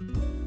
you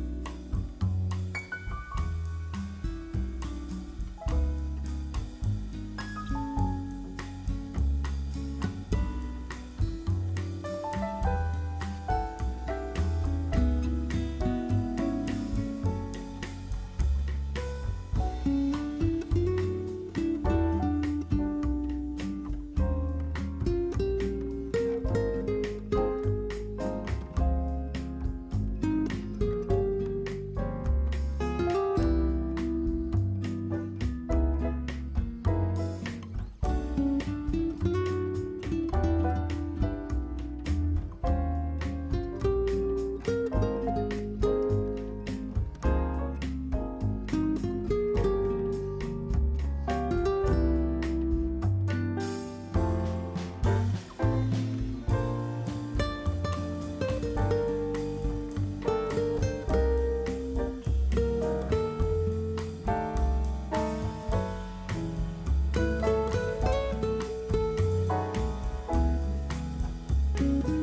Bye.